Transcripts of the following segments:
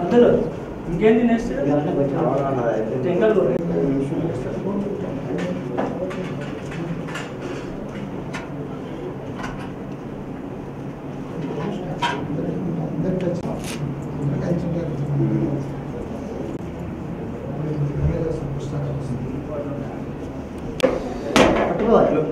అందరూ ఇంకేంది నెక్స్ట్ టెంకల్ Look.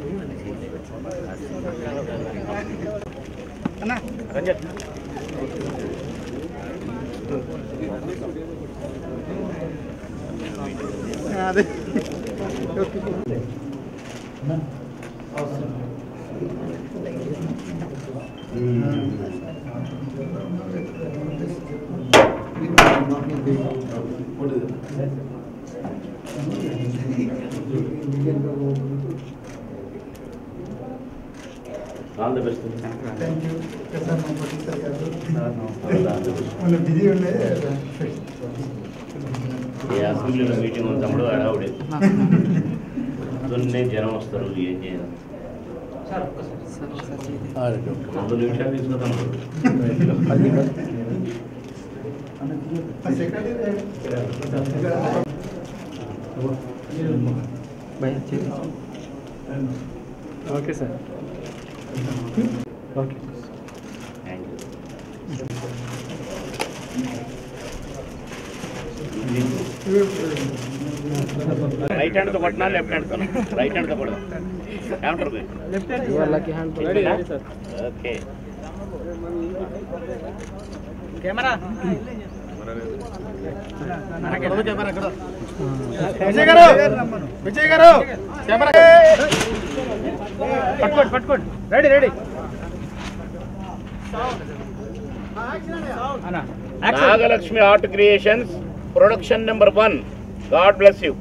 All the best thank you sir మా ప్రొఫెసర్ గారు మళ్ళీ బిజీ ఉండే ఏ అసెంబ్లీలో మీటింగ్ ఉంది తమ్ముడు హడావుడి పొద్దున్నే జనం వస్తారు ఏం చేయాలి రెండు నిమిషాలు తీసుకుంటాం okay sir Okay. Right hand ತಗೊಟ್ಟನ left hand ತಗೊಳ್ಳೋಣ ರೈಟ್ ಹ್ಯಾಂಡ್ ತಗೊಳ್ಳೋಣ hand left hand you are lucky hand ತಗೊಳ್ಳೋಣ ಓಕೆ ಕ್ಯಾಮರಾ విజయ్ గారు విజయ్ గారు పట్టుకోండి పట్టుకోండి ready ready Nagalakshmi art creations production number one god bless you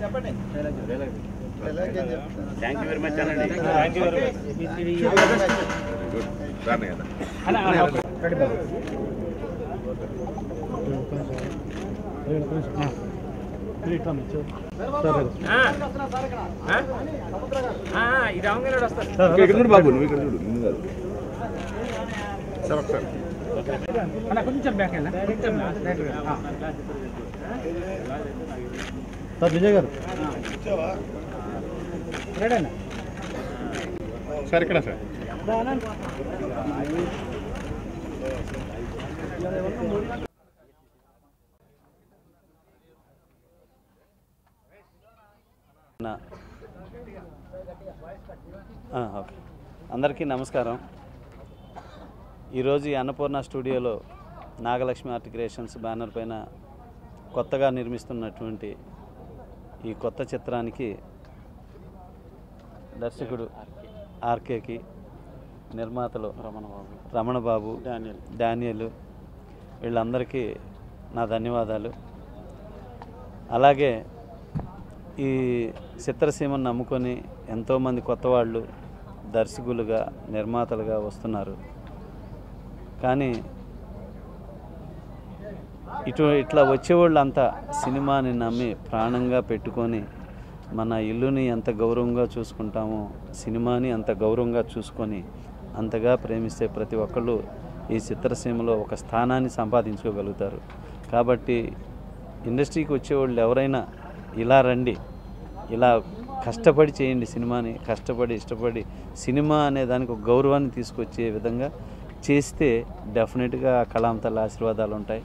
చెప్పండి. థ్యాంక్ యూ వెరీ మచ్ అనండి thank you very much అన్నా అన్నా, ఓకే. రెడీ బాబు ఇది వస్తారు బాబు నువ్వు ఇక్కడ చూడు నిన్ను కాదు. అన్న కొంచెం బ్యాక్ సార్ విజయ్ గారు. సార్ ఇక్కడ సార్. ఓకే. అందరికీ నమస్కారం. ఈరోజు ఈ అన్నపూర్ణ స్టూడియోలో నాగలక్ష్మి ఆర్ట్ క్రియేషన్స్ బ్యానర్ పైన కొత్తగా నిర్మిస్తున్నటువంటి ఈ కొత్త చిత్రానికి దర్శకుడు ఆర్కేకి నిర్మాతలు రమణబాబు. రమణబాబు డానియల్. డానియల్ వీళ్ళందరికీ నా ధన్యవాదాలు. అలాగే ఈ చిత్రసీమను నమ్ముకొని ఎంతోమంది కొత్త వాళ్ళు దర్శకులుగా నిర్మాతలుగా వస్తున్నారు. కానీ ఇటు ఇట్లా వచ్చేవాళ్ళంతా సినిమాని నమ్మి ప్రాణంగా పెట్టుకొని మన ఇల్లుని ఎంత గౌరవంగా చూసుకుంటామో సినిమాని అంత గౌరవంగా చూసుకొని అంతగా ప్రేమిస్తే ప్రతి ఒక్కళ్ళు ఈ చిత్రసీమలో ఒక స్థానాన్ని సంపాదించుకోగలుగుతారు. కాబట్టి ఇండస్ట్రీకి వచ్చేవాళ్ళు ఎవరైనా ఇలా రండి ఇలా కష్టపడి చేయండి సినిమాని కష్టపడి ఇష్టపడి సినిమా అనే దానికి ఒక గౌరవాన్ని తీసుకొచ్చే విధంగా చేస్తే డెఫినెట్గా ఆ కళాంతల ఆశీర్వాదాలు ఉంటాయి.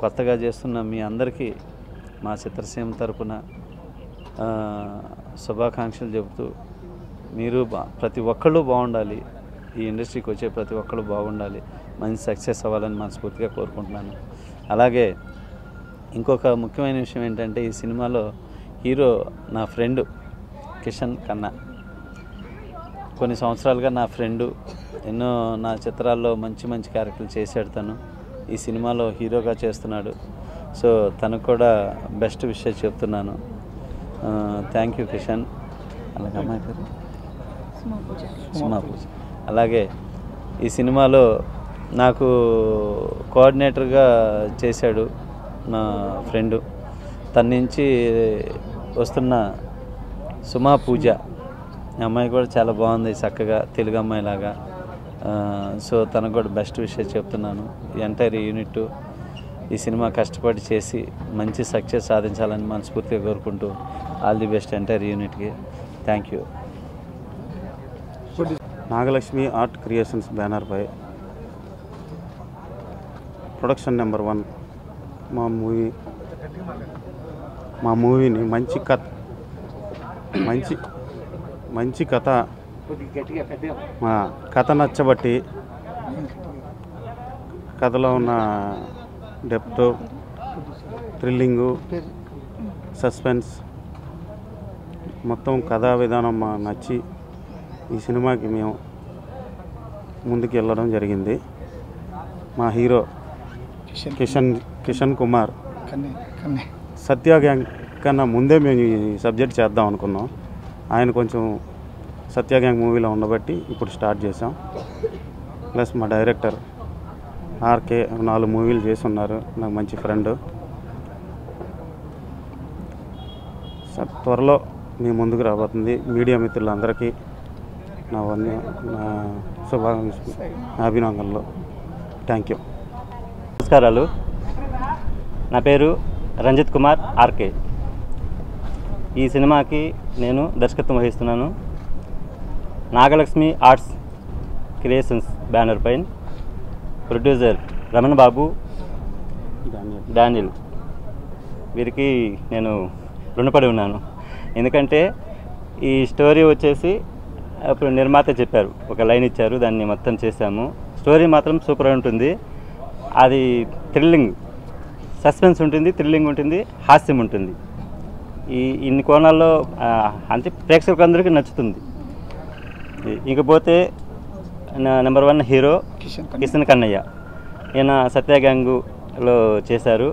కొత్తగా చేస్తున్న మీ అందరికీ మా చిత్రసీమ తరపున శుభాకాంక్షలు చెబుతూ మీరు ప్రతి ఒక్కళ్ళు బాగుండాలి. ఈ ఇండస్ట్రీకి వచ్చే ప్రతి ఒక్కళ్ళు బాగుండాలి. మంచి సక్సెస్ అవ్వాలని మనస్ఫూర్తిగా కోరుకుంటున్నాను. అలాగే ఇంకొక ముఖ్యమైన విషయం ఏంటంటే ఈ సినిమాలో హీరో నా ఫ్రెండ్ కిషన్ కన్నా కొన్ని సంవత్సరాలుగా నా ఫ్రెండు ఎన్నో నా చిత్రాల్లో మంచి మంచి క్యారెక్టర్లు చేశాడు తను. ఈ సినిమాలో హీరోగా చేస్తున్నాడు. సో తనకు కూడా బెస్ట్ విషయం చెప్తున్నాను. థ్యాంక్ యూ కిషన్ అలాగే అమ్మాయి పేరు? సుమా పూజ అలాగే ఈ సినిమాలో నాకు కోఆర్డినేటర్గా చేశాడు నా ఫ్రెండు. తన నుంచి వస్తున్న సుమా పూజ అమ్మాయి కూడా చాలా బాగుంది చక్కగా తెలుగు అమ్మాయిలాగా సో తనకు కూడా బెస్ట్ విషయం చెప్తున్నాను. ఎంటైర్ యూనిట్ ఈ సినిమా కష్టపడి చేసి మంచి సక్సెస్ సాధించాలని మనస్ఫూర్తిగా కోరుకుంటూ ఆల్ ది బెస్ట్ ఎంటైర్ యూనిట్కి. Thank you. Nagalakshmi art creations బ్యానర్పై ప్రొడక్షన్ నెంబర్ వన్ మా మూవీ మా మూవీని మంచి కథ మంచి మంచి కథ మా కథ నచ్చబట్టి కథలో ఉన్న డెప్త్ థ్రిల్లింగు సస్పెన్స్ మొత్తం కథా విధానం మా నచ్చి ఈ సినిమాకి మేము ముందుకు వెళ్ళడం జరిగింది. మా హీరో కిషన్. కిషన్ కుమార్. సత్య గ్యాంగ్ కన్నా ముందే మేము ఈ సబ్జెక్ట్ చేద్దాం అనుకున్నాం. ఆయన కొంచెం సత్య గ్యాంగ్ మూవీలో ఉండబట్టి ఇప్పుడు స్టార్ట్ చేసాం ప్లస్ మా డైరెక్టర్ ఆర్కే నాలుగు మూవీలు చేసి ఉన్నారు నాకు మంచి ఫ్రెండ్. త్వరలో మీ ముందుకు రాబోతుంది. మీడియా మిత్రులందరికీ నా వన్య నా శుభాకాంక్షలు నా అభినందనలు. థ్యాంక్ యూ నమస్కారాలు. నా పేరు రంజిత్ కుమార్ ఆర్కే. ఈ సినిమాకి నేను దర్శకత్వం వహిస్తున్నాను. నాగలక్ష్మి ఆర్ట్స్ క్రియేషన్స్ బ్యానర్ పైన ప్రొడ్యూసర్ రమణ బాబు డానియల్. వీరికి నేను రుణపడి ఉన్నాను. ఎందుకంటే ఈ స్టోరీ వచ్చేసి అప్పుడు నిర్మాత చెప్పారు. ఒక లైన్ ఇచ్చారు దాన్ని మొత్తం చేశాము. స్టోరీ మాత్రం సూపర్ ఉంటుంది. అది థ్రిల్లింగ్ సస్పెన్స్ ఉంటుంది థ్రిల్లింగ్ ఉంటుంది హాస్యం ఉంటుంది. ఈ ఇన్ని కోణాల్లో అంటే ప్రేక్షకులందరికీ నచ్చుతుంది. ఇకపోతే number one hero Kishan Kannaiah. ఈయన సత్య గ్యాంగులో చేశారు.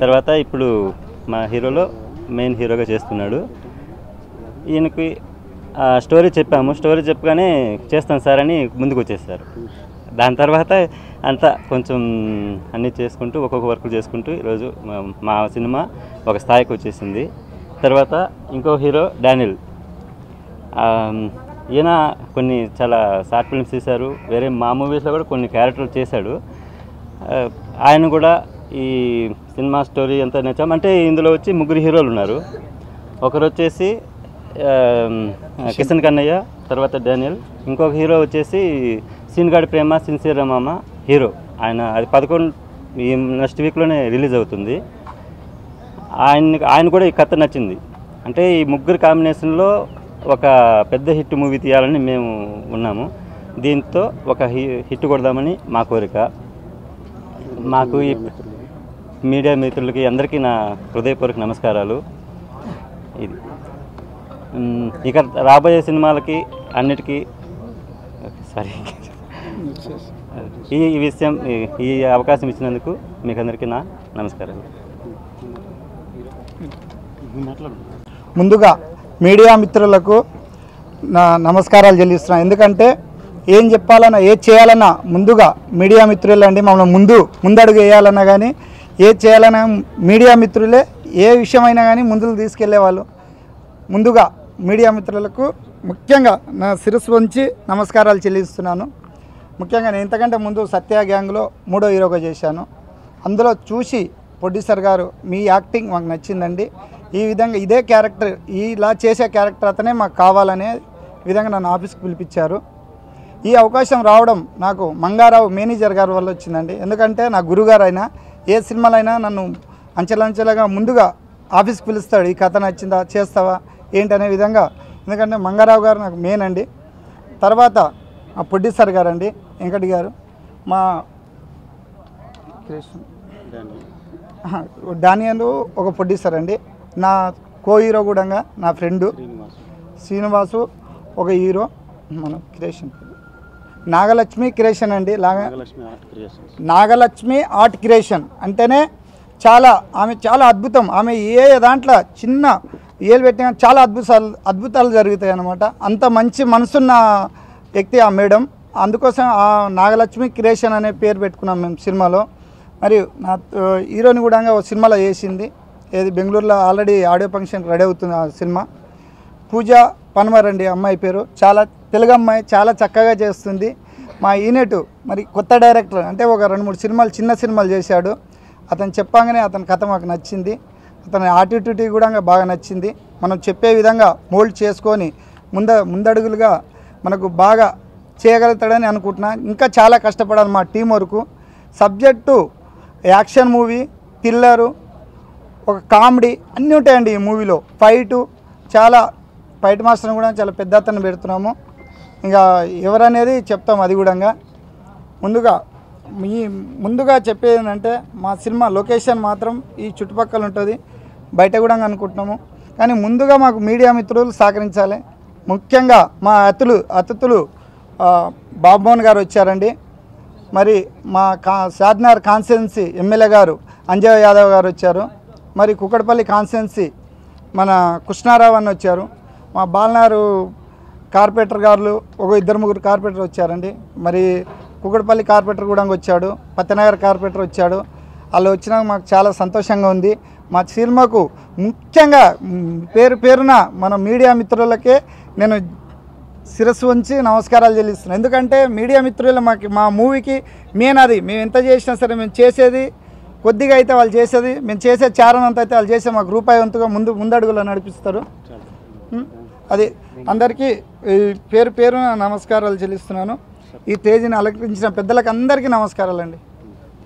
తర్వాత ఇప్పుడు మా హీరోలో మెయిన్ హీరోగా చేస్తున్నాడు. ఈయనకి ఆ, స్టోరీ చెప్పాము. స్టోరీ చెప్పగానే చేస్తాను సార్ అని ముందుకు వచ్చేసారు దాని తర్వాత అంతా కొంచెం అన్నీ చేసుకుంటూ ఒక్కొక్క వర్క్ చేసుకుంటూ ఈరోజు మా- సినిమా ఒక స్థాయికి వచ్చేసింది. తర్వాత ఇంకో హీరో డానిల్. ఈయన కొన్ని చాలా షార్ట్ ఫిల్మ్స్ తీశారు. వేరే మా మూవీస్లో కూడా కొన్ని క్యారెక్టర్లు చేశాడు. ఆయన కూడా ఈ సినిమా స్టోరీ ఎంత నచ్చాం అంటే ఇందులో వచ్చి ముగ్గురు హీరోలు ఉన్నారు. ఒకరు వచ్చేసి కిషన్ కన్నయ్య తర్వాత డానియల్. ఇంకొక హీరో వచ్చేసి సీన్గాడి ప్రేమ సిన్సియర్ మామ హీరో. ఆయన అది పదకొండు ఈ నెక్స్ట్ వీక్లోనే రిలీజ్ అవుతుంది. ఆయన ఆయన కూడా ఈ కథ నచ్చింది. అంటే ఈ ముగ్గురు కాంబినేషన్లో ఒక పెద్ద హిట్ మూవీ తీయాలని మేము ఉన్నాము. దీంతో ఒక హి- హిట్ కొడదామని మా కోరిక. మాకు ఈ మీడియా మిత్రులకి అందరికీ నా హృదయపూర్వక నమస్కారాలు. ఇది. ఇక రాబోయే సినిమాలకి అన్నిటికీ సారీ ఈ విషయం ఈ- అవకాశం ఇచ్చినందుకు మీకు అందరికీ నా నమస్కారం. ముందుగా మీడియా మిత్రులకు నా నమస్కారాలు చెల్లిస్తున్నాను ఎందుకంటే ఏం చెప్పాలన్నా ఏది చేయాలన్నా ముందుగా మీడియా మిత్రులే అండి. మమ్మల్ని ముందు ముందడుగు వేయాలన్నా కానీ ఏది చేయాలన్నా మీడియా మిత్రులే ఏ విషయమైనా కానీ ముందుకు తీసుకెళ్ళేవాళ్ళు. ముందుగా మీడియా మిత్రులకు ముఖ్యంగా నా శిరస్సు వంచి నమస్కారాలు చెల్లిస్తున్నాను. ముఖ్యంగా నేను ఇంతకంటే ముందు సత్య గ్యాంగ్లో మూడో హీరోగా చేశాను. అందులో చూసి ప్రొడ్యూసర్ గారు మీ యాక్టింగ్ మాకు నచ్చిందండి. ఈ విధంగా ఇదే క్యారెక్టర్ ఇలా చేసే క్యారెక్టర్ అతనే మాకు కావాలనే విధంగా నన్ను ఆఫీస్కి పిలిపించారు. ఈ అవకాశం రావడం నాకు మంగారావు మేనేజర్ గారి వల్ల వచ్చిందండి. ఎందుకంటే నా గురుగారు అయినా ఏ సినిమాలైనా నన్ను అంచెలంచెలుగా ముందుగా ఆఫీస్కి పిలుస్తాడు. ఈ కథ నచ్చిందా చేస్తావా? ఏంటనే విధంగా. ఎందుకంటే మంగారావు గారు నాకు మెయిన్ అండి. తర్వాత మా ప్రొడ్యూసర్ గారు అండి వెంకటి గారు మా డానియల్ ఒక ప్రొడ్యూసర్ అండి. నా కో హీరో కూడా నా ఫ్రెండు శ్రీనివాసు ఒక హీరో మన క్రియేషన్ నాగలక్ష్మి క్రియేషన్ అండి నాగలక్ష్మి ఆర్ట్ క్రియేషన్ అంటేనే చాలా ఆమె చాలా అద్భుతం. ఆమె ఏ దాంట్లో చిన్న ఏలు పెట్టిన చాలా అద్భుతాలు అద్భుతాలు జరుగుతాయి అన్నమాట. అంత మంచి మనసున్న వ్యక్తి ఆ మేడం. అందుకోసం ఆ నాగలక్ష్మి క్రియేషన్ అనే పేరు పెట్టుకున్నాం మేము సినిమాలో. మరియు నా హీరోని కూడా ఒక సినిమాలో వేసింది ఏది బెంగళూరులో ఆల్రెడీ ఆడియో ఫంక్షన్ రెడీ అవుతుంది ఆ సినిమా. పూజ పనమరండి అండి అమ్మాయి పేరు. చాలా తెలుగు అమ్మాయి చాలా చక్కగా చేస్తుంది. మా ఈనెట్ మరి కొత్త డైరెక్టర్ అంటే ఒక రెండు మూడు సినిమాలు చిన్న సినిమాలు చేశాడు. అతను చెప్పగానే అతని కథ మాకు నచ్చింది. అతని ఆటిట్యూటీ కూడా బాగా నచ్చింది. మనం చెప్పే విధంగా మోల్డ్ చేసుకొని ముంద ముందడుగులుగా మనకు బాగా చేయగలుగుతాడని అనుకుంటున్నా. ఇంకా చాలా కష్టపడాలి మా టీం వరకు. సబ్జెక్టు యాక్షన్ మూవీ థ్రిల్లరు ఒక కామెడీ అన్నీ ఉంటాయండి ఈ మూవీలో ఫైటు చాలా ఫైట్ మాస్టర్ని కూడా చాలా పెద్ద అతను పెడుతున్నాము. ఇంకా ఎవరనేది చెప్తాం అది కూడా ముందుగా మీ ముందుగా చెప్పేది ఏంటంటే మా సినిమా లొకేషన్ మాత్రం ఈ చుట్టుపక్కల ఉంటుంది. బయట కూడా అనుకుంటున్నాము. కానీ ముందుగా మాకు మీడియా మిత్రులు సహకరించాలి. ముఖ్యంగా మా అతులు అతిథులు బాబోన్ గారు వచ్చారండి. మరి మా కా షాద్నగర్ కాన్స్టిట్యున్సీ ఎమ్మెల్యే గారు అంజయ్ యాదవ్ గారు వచ్చారు. మరి కుక్కడపల్లి కాన్స్టిట్యున్సీ మన కృష్ణారావు అని వచ్చారు. మా బాలనారు కార్పొరేటర్ గారు ఒక ఇద్దరు ముగ్గురు కార్పొరేటర్ వచ్చారండి. మరి కుక్కడపల్లి కార్పొరేటర్ కూడా వచ్చాడు. పత్తనగర్ కార్పొరేటర్ వచ్చాడు. వాళ్ళు వచ్చినాక మాకు చాలా సంతోషంగా ఉంది. మా సినిమాకు ముఖ్యంగా పేరు పేరున మన మీడియా మిత్రులకే నేను శిరస్సు వంచి నమస్కారాలు చెల్లిస్తున్నాను. ఎందుకంటే మీడియా మిత్రులు మాకు మా మూవీకి మెయిన్ అది. మేము ఎంత చేసినా సరే మేము చేసేది కొద్దిగా అయితే వాళ్ళు చేసేది మేము చేసే చారణంత అయితే వాళ్ళు చేసే మాకు రూపాయి వంతుగా ముందు ముందడుగులో నడిపిస్తారు? అది అందరికీ ఈ పేరు పేరున నమస్కారాలు చెల్లిస్తున్నాను. ఈ తేజీని అలంకరించిన పెద్దలకు అందరికీ నమస్కారాలండి.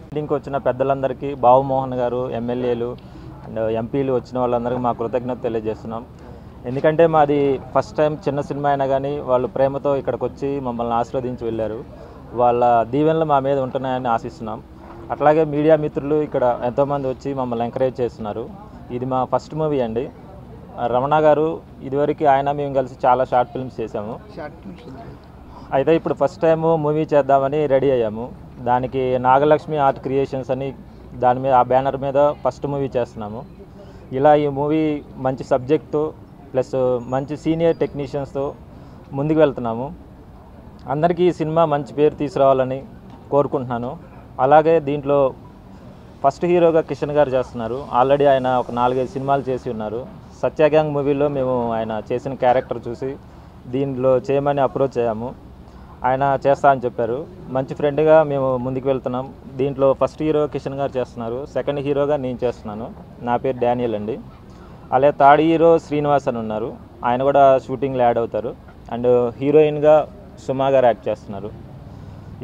మీటింగ్కి వచ్చిన పెద్దలందరికీ బాబుమోహన్ గారు ఎమ్మెల్యేలు అండ్ ఎంపీలు వచ్చిన వాళ్ళందరికీ మా కృతజ్ఞత తెలియజేస్తున్నాం. ఎందుకంటే మాది ఫస్ట్ టైం చిన్న సినిమా అయినా కానీ వాళ్ళు ప్రేమతో ఇక్కడికి వచ్చి మమ్మల్ని ఆశీర్వదించి వెళ్ళారు. వాళ్ళ దీవెనలు మా మీద ఉంటున్నాయని ఆశిస్తున్నాం. అట్లాగే మీడియా మిత్రులు ఇక్కడ ఎంతోమంది వచ్చి మమ్మల్ని ఎంకరేజ్ చేస్తున్నారు. ఇది మా ఫస్ట్ మూవీ అండి. రమణ గారు ఇదివరకు ఆయన మేము కలిసి చాలా షార్ట్ ఫిల్మ్స్ చేశాము. అయితే ఇప్పుడు ఫస్ట్ టైం మూవీ చేద్దామని రెడీ అయ్యాము. దానికి నాగలక్ష్మి ఆర్ట్ క్రియేషన్స్ అని దాని మీద ఆ బ్యానర్ మీద ఫస్ట్ మూవీ చేస్తున్నాము. ఇలా ఈ మూవీ మంచి సబ్జెక్టు ప్లస్ మంచి సీనియర్ టెక్నీషియన్స్తో ముందుకు వెళ్తున్నాము. అందరికీ ఈ సినిమా మంచి పేరు తీసుకురావాలని కోరుకుంటున్నాను. అలాగే దీంట్లో ఫస్ట్ హీరోగా కిషన్ గారు చేస్తున్నారు. ఆల్రెడీ ఆయన ఒక నాలుగైదు సినిమాలు చేసి ఉన్నారు. సత్యాగ్యాంగ్ మూవీలో మేము ఆయన చేసిన క్యారెక్టర్ చూసి దీనిలో చేయమని అప్రోచ్ అయ్యాము. ఆయన చేస్తా అని చెప్పారు. మంచి ఫ్రెండ్గా మేము ముందుకు వెళ్తున్నాం. దీంట్లో ఫస్ట్ హీరో కిషన్ గారు చేస్తున్నారు. సెకండ్ హీరోగా నేను చేస్తున్నాను. నా పేరు డానియల్ అండి. అలాగే థర్డ్ హీరో శ్రీనివాస్ అని ఉన్నారు. ఆయన కూడా షూటింగ్లో యాడ్ అవుతారు. అండ్ హీరోయిన్గా సుమా గారు యాక్ట్ చేస్తున్నారు.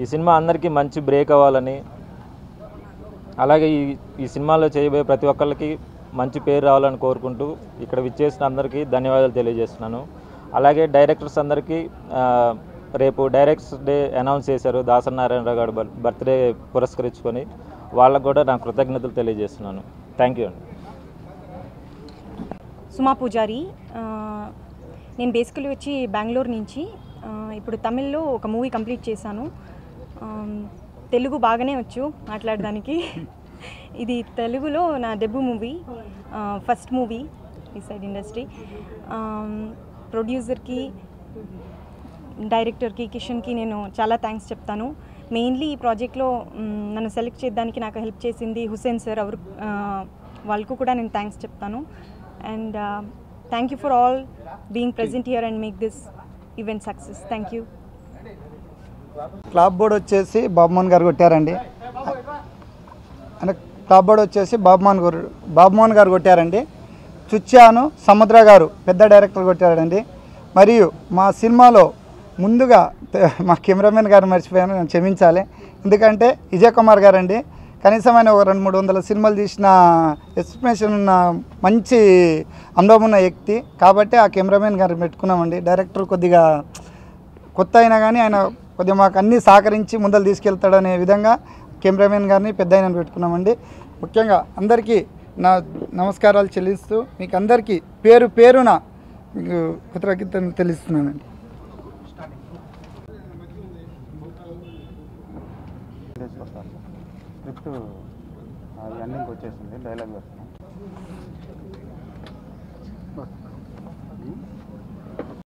ఈ సినిమా అందరికీ మంచి బ్రేక్ అవ్వాలని అలాగే ఈ ఈ సినిమాలో చేయబోయే ప్రతి ఒక్కరికి మంచి పేరు రావాలని కోరుకుంటూ ఇక్కడ విచ్చేసిన అందరికీ ధన్యవాదాలు తెలియజేస్తున్నాను. అలాగే డైరెక్టర్స్ అందరికీ రేపు డైరెక్ట్స్ డే అనౌన్స్ చేశారు దాసనారాయణరావు గారు బర్త్డే పురస్కరించుకొని వాళ్ళకు కూడా నా కృతజ్ఞతలు తెలియజేస్తున్నాను. థ్యాంక్ యూ అండి. సుమా పూజారి నేను బేసికలీ వచ్చి బెంగళూరు నుంచి ఇప్పుడు తమిళ్ళో ఒక మూవీ కంప్లీట్ చేశాను. తెలుగు బాగానే వచ్చు మాట్లాడడానికి. ఇది తెలుగులో నా డెబ్యూ మూవీ ఫస్ట్ మూవీ ఈ సైడ్ ఇండస్ట్రీ ప్రొడ్యూసర్కి డైరెక్టర్కి కిషన్కి నేను చాలా థ్యాంక్స్ చెప్తాను. మెయిన్లీ ఈ ప్రాజెక్ట్లో నన్ను సెలెక్ట్ చేయడానికి నాకు హెల్ప్ చేసింది హుసేన్ సార్. ఎవరు వాళ్ళకు కూడా నేను థ్యాంక్స్ చెప్తాను. And thank you for all being present here and make this event success. Thank you. Clap board వచ్చేసి బాబుమోహన్ గారు కొట్టారండి. అంటే క్లాబ్ బోర్డ్ వచ్చేసి బాబుమోహన్ గారు బాబుమోహన్ గారు కొట్టారండి. చుచ్చాను సముద్ర గారు పెద్ద డైరెక్టర్ కొట్టారండి. మరియు మా సినిమాలో ముందుగా మా కెమెరామెన్ గారు మర్చిపోయాను నేను క్షమించాలి. ఎందుకంటే విజయ్ కుమార్ గారండి. కనీసం ఆయన ఒక రెండు మూడు వందల సినిమాలు తీసిన ఎక్స్ప్రెషన్ ఉన్న మంచి అనుభవం ఉన్న వ్యక్తి. కాబట్టి ఆ కెమెరామెన్ గారిని పెట్టుకున్నామండి. డైరెక్టర్ కొద్దిగా కొత్త అయినా కానీ ఆయన కొద్దిగా మాకు అన్నీ సహకరించి ముందలు తీసుకెళ్తాడనే విధంగా కెమెరామెన్ గారిని పెద్ద ఆయన పెట్టుకున్నామండి. ముఖ్యంగా అందరికీ నా నమస్కారాలు చెల్లిస్తూ మీకు అందరికీ పేరు పేరున కృతజ్ఞతను తెలుస్తున్నానండి. స్క్రిప్ట్ ఎండింగ్ వచ్చేసింది డైలాగ్ వస్తుంది.